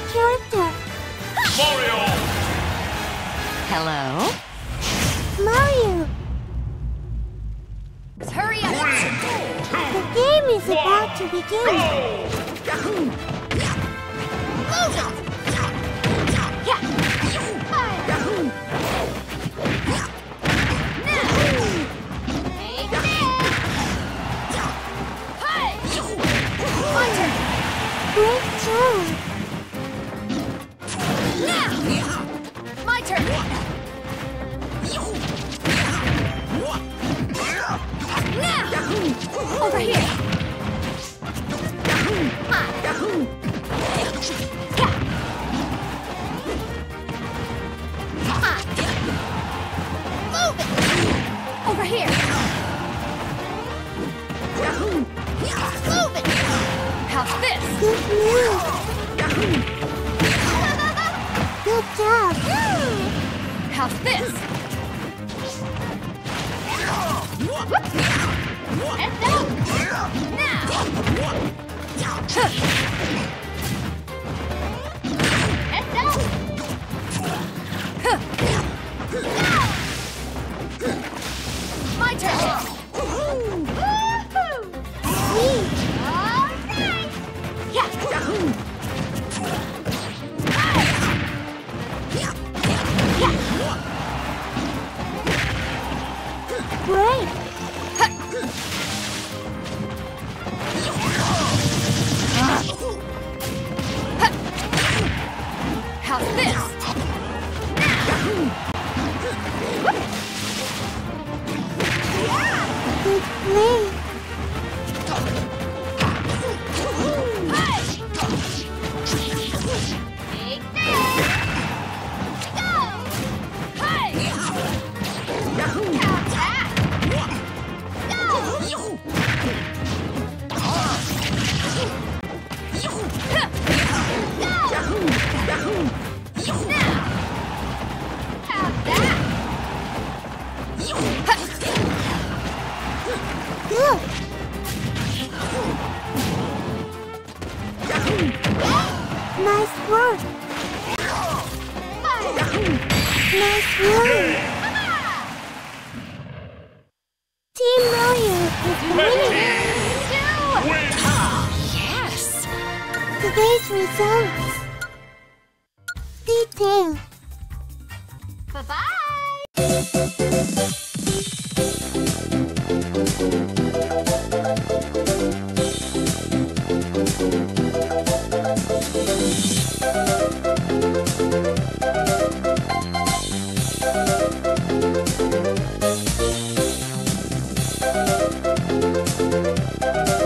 a character. Mario! Hello? Mario. Hurry up! Three, The game is about to begin. go! Good move. Good job. How's this? And down! Now! How's this? Play. Nice work. Nice work. Team Mario is winning Win! Yes! today's results. Bye-bye! Thank you.